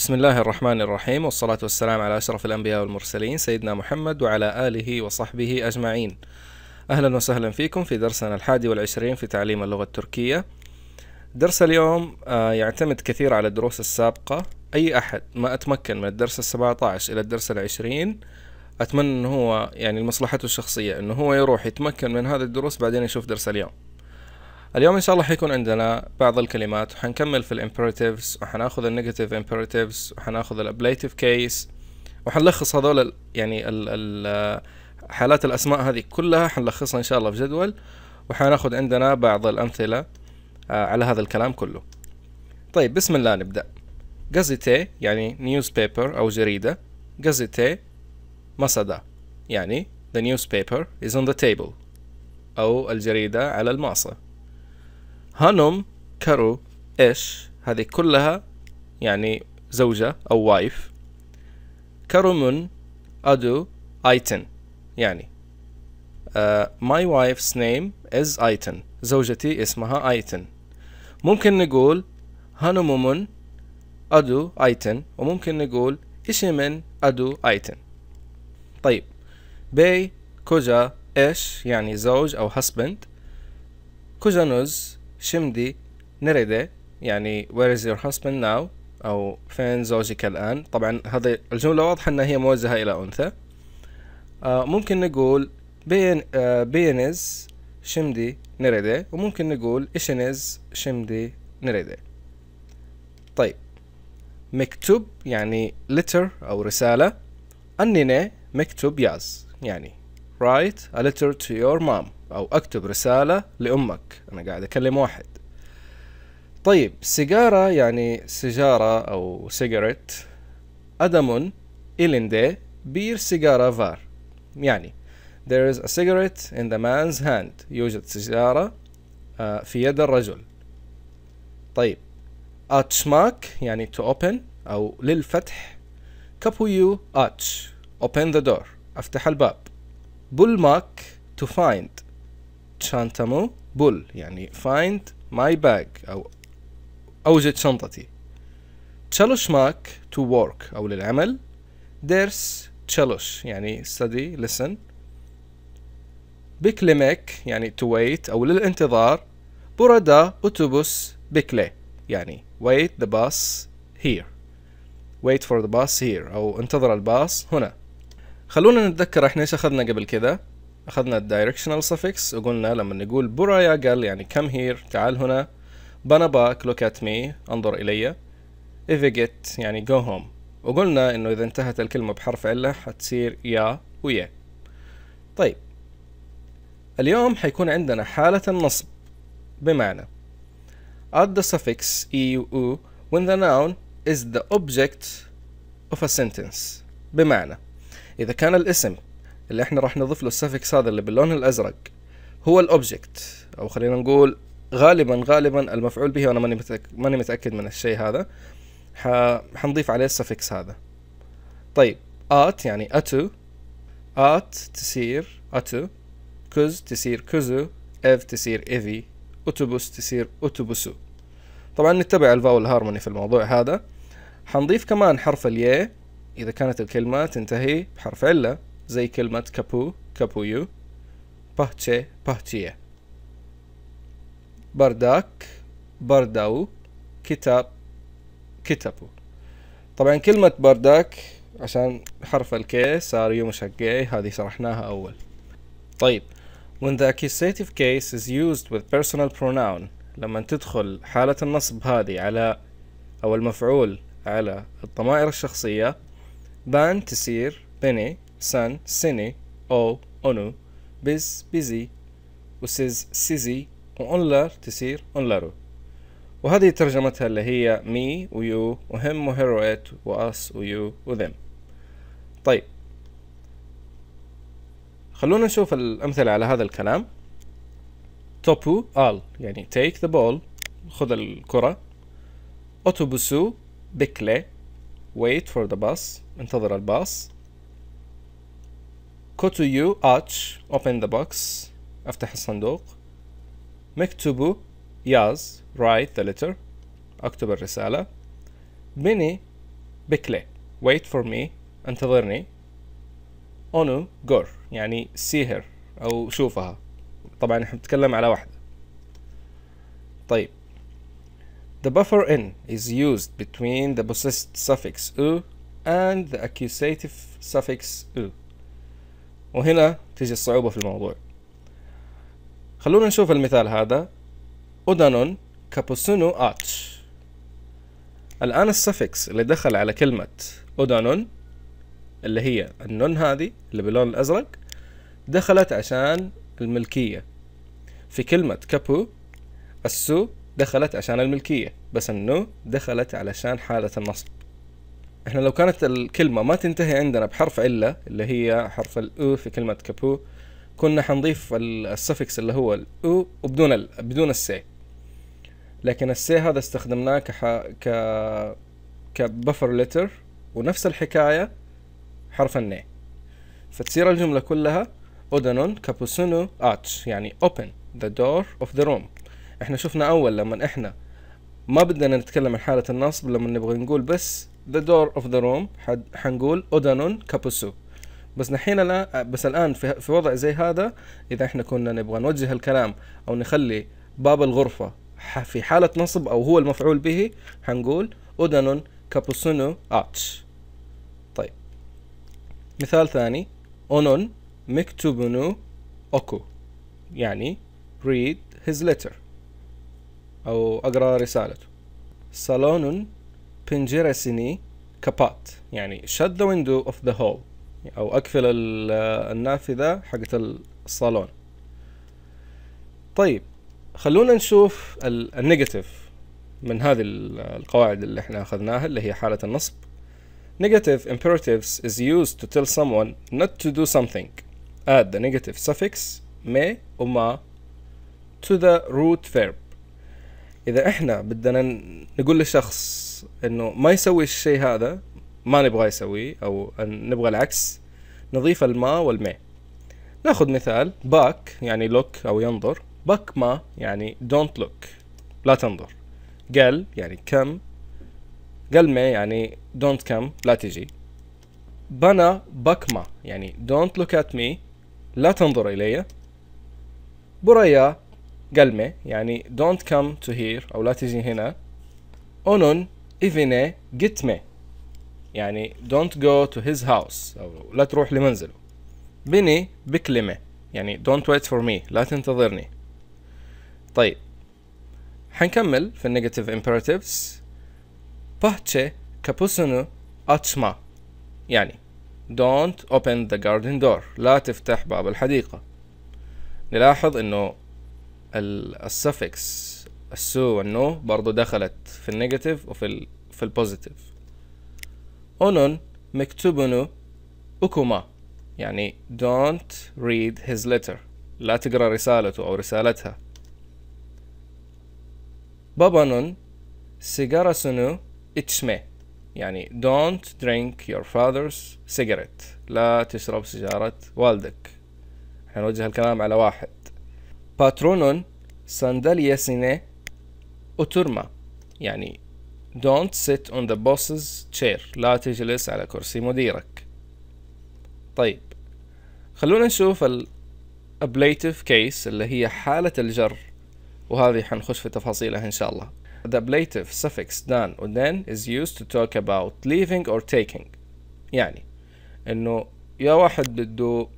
بسم الله الرحمن الرحيم والصلاة والسلام على أشرف الأنبياء والمرسلين سيدنا محمد وعلى آله وصحبه أجمعين أهلا وسهلا فيكم في درسنا الحادي والعشرين في تعليم اللغة التركية درس اليوم يعتمد كثير على الدروس السابقة أي أحد ما أتمكن من الدرس السبعة عشر إلى الدرس العشرين أتمنى أنه هو يعني لمصلحته الشخصية أنه هو يروح يتمكن من هذه الدروس بعدين يشوف درس اليوم اليوم إن شاء الله حيكون عندنا بعض الكلمات وحنكمل في ال imperatives وحناخذ ال negative imperatives وحناخذ ال ablative case وحنلخص هذول يعني ال ال حالات الأسماء هذه كلها حنلخصها إن شاء الله في جدول وحناخذ عندنا بعض الأمثلة آه، على هذا الكلام كله. طيب بسم الله نبدأ. gazete يعني newspaper أو جريدة. gazete masada يعني the newspaper is on the table. أو الجريدة على الماصة hanım karı إيش هذه كلها يعني زوجة أو wife karımın adı Ayten. يعني uh, my wife's name is أيتن. زوجتي اسمها أيتن. ممكن نقول hanımımın adı Ayten. وممكن نقول eşimin adı Ayten. طيب bey koca إيش يعني زوج أو husband. كوجانوز شمدي نريدة. يعني where is your husband now? أو فين زوجك الآن؟ طبعا هذه الجملة واضحة أنها هي موجهة إلى أنثى. آه ممكن نقول بين آه بينز شمدي نريدة وممكن نقول إشنز شمدي نريدة. طيب. مكتوب يعني letter أو رسالة. أننا مكتوب ياز. يعني write a letter to your mom أو أكتب رسالة لأمك. أنا قاعد أكلم واحد. طيب سيجارة يعني سيجارة أو سيجارت أدم إليندي بير سيجارة فار. يعني there is a cigarette in the man's hand. يوجد سيجارة آه، في يد الرجل. طيب أتشماك يعني to open أو للفتح. kapıyı aç open the door. أفتح الباب. bulmak to find. çantamı bul يعني find my bag. أو أوجد شنطتي çalışmak to work. أو للعمل ders çalış يعني study lesson. beklemek يعني to wait. أو للانتظار burada otobüs bekle يعني wait the bus here. Wait for the bus here. أو انتظر الباص هنا خلونا نتذكر إحنا إيش أخذنا قبل كذا؟ أخذنا ال directional suffix وقلنا لما نقول buraya gel يعني come here تعال هنا. bana bak look at me انظر إلي. eve git يعني go home. وقلنا إنه إذا انتهت الكلمة بحرف علة حتصير ya و ye طيب. اليوم حيكون عندنا حالة النصب. بمعنى add the suffix e u when the noun is the object of a sentence. بمعنى إذا كان الاسم اللي إحنا راح نضيف له ال suffix هذا اللي باللون الأزرق هو ال object أو خلينا نقول غالبا غالبا المفعول به وأنا ماني متأكد, ماني متأكد من الشيء هذا. حنضيف عليه ال suffix هذا. طيب at يعني atı at تصير atı kız تصير kızı ev تصير evi otobüs تصير otobüsü. طبعا نتبع ال vowel harmony في الموضوع هذا. حنضيف كمان حرف الياء إذا كانت الكلمة تنتهي بحرف علة زي كلمة kapı kapıyı bahçe bahçeyi bardak bardağı kitap kitabı. طبعا كلمة bardak عشان حرف الكي صار يو مش الكي هذه شرحناها أول. طيب when the accusative case is used with personal pronoun لما تدخل حالة النصب هذه على أو المفعول على الضمائر الشخصية ben تصير beni sen seni o onu biz bizi و siz sizi و onlar تصير onları وهذه ترجمتها اللي هي مي ويو وهم وهيرويت وأس ويو وذم. طيب. خلونا نشوف الأمثلة على هذا الكلام. topu al يعني take the ball خذ الكرة. otobüsü bekle. Wait for the bus انتظر الباص. kutuyu aç open the box افتح الصندوق. mektubu yaz write the letter اكتب الرسالة. بني بكلي wait for me انتظرني. اونو جور يعني her أو شوفها. طبعا إحنا بنتكلم على واحدة. طيب. The buffer in is used between the possessed suffix u and the accusative suffix u. وهنا تيجي الصعوبة في الموضوع. خلونا نشوف المثال هذا. odanın kapısını aç. الآن ال suffix اللي دخل على كلمة odanın اللي هي النون هذه اللي باللون الأزرق دخلت عشان الملكية. في كلمة kapı ال sı دخلت عشان الملكية بس ال nı دخلت علشان حالة النصب. إحنا لو كانت الكلمة ما تنتهي عندنا بحرف علة اللي هي حرف ال ı في كلمة kapı كنا حنضيف ال suffix اللي هو ال ı وبدون ال... بدون السي لكن السي هذا استخدمناه كح... ك ك buffer letter ونفس الحكاية حرف الني فتصير الجملة كلها odanın kapısını aç يعني open the door of the room. إحنا شفنا أول لما إحنا ما بدنا نتكلم عن حالة النصب لما نبغى نقول بس the door of the room حنقول أودانون كابوسو. بس نحين لا بس الآن في, في وضع زي هذا إذا إحنا كنا نبغى نوجه الكلام أو نخلي باب الغرفة في حالة نصب أو هو المفعول به حنقول أودانون كابوسونو آتش. طيب. مثال ثاني أونون مكتوبونو أوكو. يعني read his letter. أو أقرأ رسالته. صالون بنجرسني كابات يعني shut the window of the hall. أو أقفل النافذة حقت الصالون. طيب خلونا نشوف النيجاتيف من هذه القواعد اللي إحنا أخذناها اللي هي حالة النصب. Negative imperatives is used to tell someone not to do something. Add the negative suffix may or ma to the root verb. إذا إحنا بدنا نقول لشخص إنه ما يسوي الشيء هذا ما نبغى يسويه أو نبغى العكس نضيف ال ma وال me. ناخذ مثال bak يعني look أو ينظر. bakma يعني don't look لا تنظر. قال يعني come. gelme يعني don't come لا تجي. bana bakma يعني don't look at me لا تنظر إلي. buraya gelme يعني don't come to here أو لا تجي هنا. onun evine gitme يعني don't go to his house أو لا تروح لمنزله. beni bekleme. يعني don't wait for me لا تنتظرني. طيب. حنكمل في ال negative imperatives. bahçe kapısını açma يعني don't open the garden door لا تفتح باب الحديقة. نلاحظ إنه ال suffix السو والنو برضو دخلت في ال negative وفي ال في ال positive onun mektubunu okuma يعني don't read his letter. لا تقرأ رسالته أو رسالتها. babanın sigarasını içme يعني don't drink your father's cigarette. لا تشرب سيجارة والدك. إحنا نوجه الكلام على واحد. باترونون sandalyesine oturma يعني don't sit on the boss's chair. لا تجلس على كرسي مديرك. طيب خلونا نشوف ال ablative case اللي هي حالة الجر وهذه حنخش في تفاصيلها إن شاء الله. The ablative suffix dan و then is used to talk about leaving or taking. يعني إنه يا واحد بده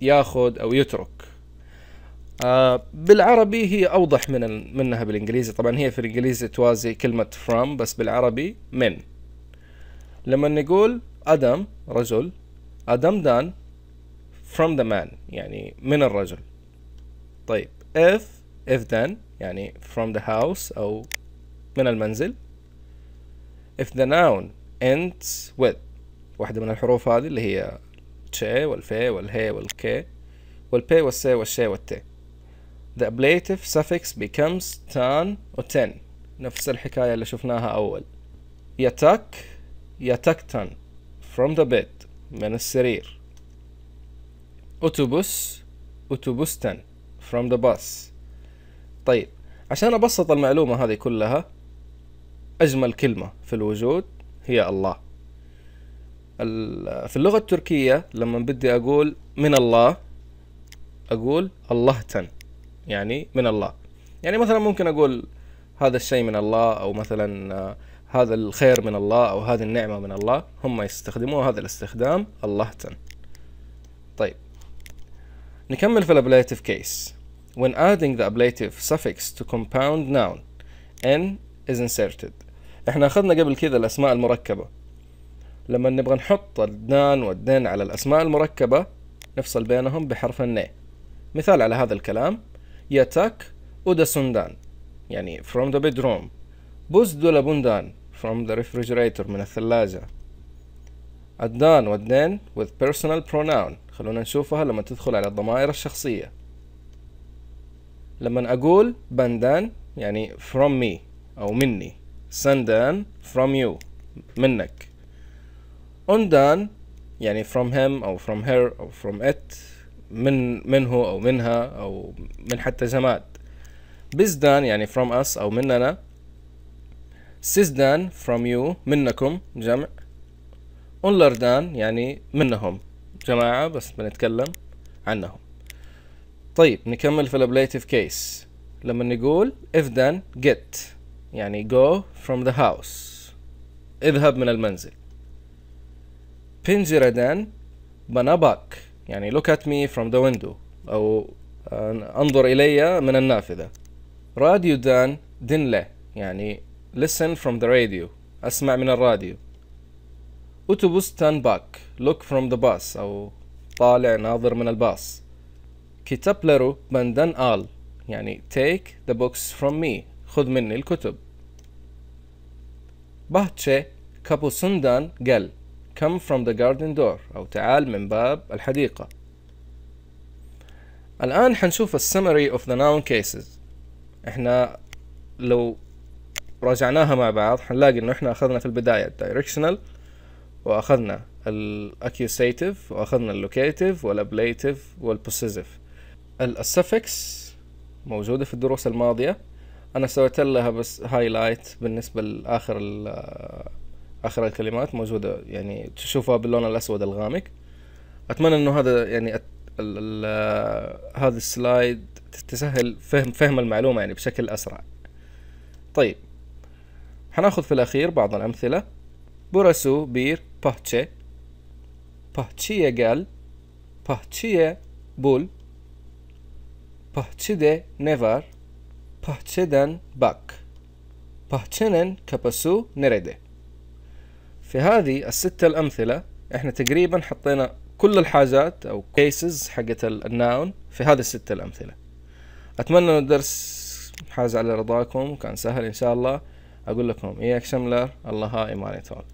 ياخذ أو يترك. آه بالعربي هي أوضح من. منها بالإنجليزي. طبعا هي في الإنجليزي توازي كلمة from بس بالعربي من. لما نقول أدم رجل. adamdan from the man يعني من الرجل. طيب ev evden يعني from the house أو من المنزل. If the noun ends with واحدة من الحروف هذه اللي هي تشي والفي والهي والكي والبي والسي والشي والتي the ablative suffix becomes tan و ten. نفس الحكاية اللي شفناها أول. يتك يتكتن. From the bed من السرير. أتوبوس أتوبوستن from the bus. طيب عشان أبسط المعلومة هذه كلها أجمل كلمة في الوجود هي الله. في اللغة التركية لما بدي أقول من الله أقول الله تن. يعني من الله. يعني مثلا ممكن أقول هذا الشيء من الله أو مثلا آه، هذا الخير من الله أو هذه النعمة من الله. هم يستخدموا هذا الاستخدام الله تن. طيب. نكمل في الابليتيف case. When adding the ablative suffix to compound noun n is inserted. إحنا أخذنا قبل كذا الأسماء المركبة. لما نبغى نحط الدان والدن على الأسماء المركبة نفصل بينهم بحرف الن مثال على هذا الكلام. ودا سندان يعني from the bedroom. بندان from the refrigerator من الثلاجة. الدان والدين with personal pronoun. خلونا نشوفها لما تدخل على الضمائر الشخصية. لما أقول بندان يعني from me أو مني. سندان from you منك. ondan يعني from him أو from her أو from it. من منه أو منها أو من حتى جماد. bizden يعني from us أو مننا. sizden from you منكم جمع. onlardan يعني منهم. جماعة بس بنتكلم عنهم. طيب نكمل في ال ablative case لما نقول evden git يعني go from the house. اذهب من المنزل. pencereden bana bak. يعني look at me from the window. أو انظر إلي من النافذة. radyodan dinle يعني listen from the radio. أسمع من الراديو. otobüsten bak look from the bus. أو طالع ناظر من الباص. kitapları benden al. يعني take the books from me. خذ مني الكتب. bahçe kapısından gel come from the garden door أو تعال من باب الحديقة. الآن حنشوف السمري of the noun cases. إحنا لو راجعناها مع بعض حنلاقي إنه إحنا أخذنا في البداية directional وأخذنا ال accusative وأخذنا ال locative وال ablative وال possessive ال suffix موجودة في الدروس الماضية. أنا سويت لها بس highlight بالنسبة لآخر آخر الكلمات موجودة يعني تشوفها باللون الأسود الغامق أتمنى إنه هذا يعني هذا ال slide تسهل فهم فهم المعلومة يعني بشكل أسرع طيب حناخذ في الأخير بعض الأمثلة burası bir bahçe. Bahçeye gel. Bahçeye bul. Bahçede ne var? Bahçeden bak. Bahçenin kapısı nerede؟ في هذه الستة الأمثلة إحنا تقريبا حطينا كل الحاجات أو cases حقت الناون في هذه الستة الأمثلة. أتمنى أن الدرس حاز على رضاكم وكان سهل إن شاء الله. أقول لكم إياك شملر الله هاي ماني تول